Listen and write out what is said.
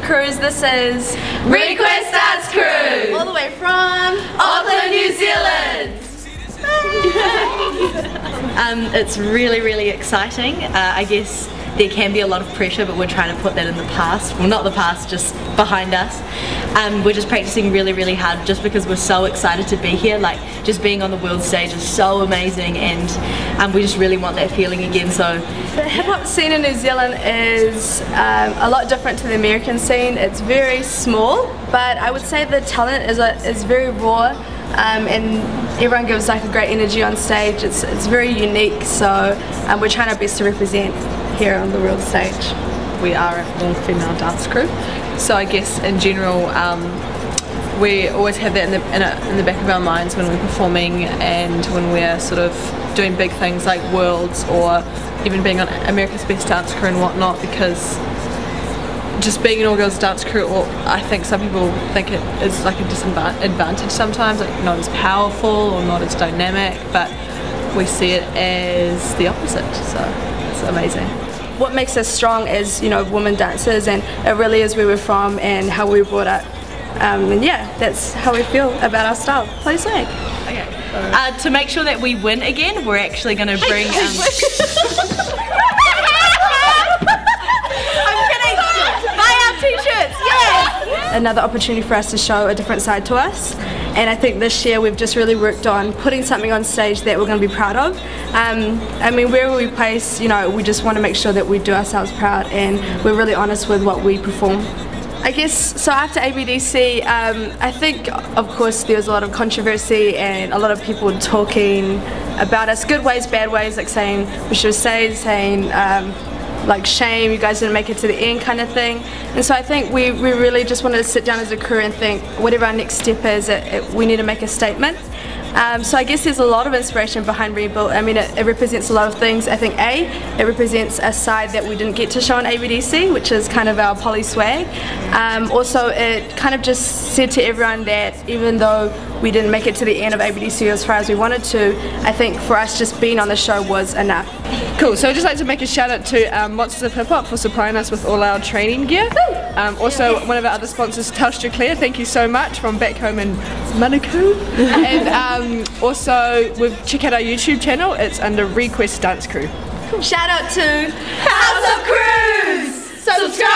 Crews. This is ReQuest Dance Crew! all the way from Auckland, New Zealand! Um, it's really, really exciting. Uh, I guess there can be a lot of pressure, but we're trying to put that in the past. Well, not the past, just behind us. Um, we're just practicing really, really hard just because we're so excited to be here. Like, just being on the world stage is so amazing, and um, we just really want that feeling again. So, The hip hop scene in New Zealand is um, a lot different to the American scene. It's very small, but I would say the talent is, a, is very raw. Um, and everyone gives like a great energy on stage. It's, it's very unique, so um, we're trying our best to represent here on the world stage. we are an all-female dance crew. So I guess in general, um, we always have that in the, in, a, in the back of our minds when we're performing and when we're sort of doing big things like Worlds or even being on America's Best Dance Crew and whatnot because just being an all-girls dance crew, or I think some people think it is like a disadvantage sometimes, like not as powerful or not as dynamic, but we see it as the opposite, so it's amazing. What makes us strong is, you know, women dancers, and it really is where we're from and how we were brought up. Um, and yeah, that's how we feel about our style. Poly swag. okay. Uh, to make sure that we win again, we're actually going to bring. Um, another opportunity for us to show a different side to us. And I think this year we've just really worked on putting something on stage that we're going to be proud of. Um, I mean, wherever we place, you know, we just want to make sure that we do ourselves proud and we're really honest with what we perform. I guess so. After ABDC, um, I think, of course, there was a lot of controversy and a lot of people talking about us, good ways, bad ways, like saying we should stayed, saying um, like shame, you guys didn't make it to the end kind of thing. And so I think we, we really just wanted to sit down as a crew and think whatever our next step is, it, it, we need to make a statement. Um, so I guess there's a lot of inspiration behind Rebuilt. I mean, it, it, represents a lot of things. I think A, it represents a side that we didn't get to show on ABDC, which is kind of our poly swag. Um, also, it kind of just said to everyone that even though we didn't make it to the end of ABDC as far as we wanted to, I think for us just being on the show was enough. Cool, so I'd just like to make a shout out to um, Monsters of Hip Hop for supplying us with all our training gear. Um, also, one of our other sponsors, Telstra Clear, thank you so much from back home in Manukau. and um, also, we've check out our YouTube channel, it's under ReQuest Dance Crew. Shout out to House of Crews! Subscribe, subscribe,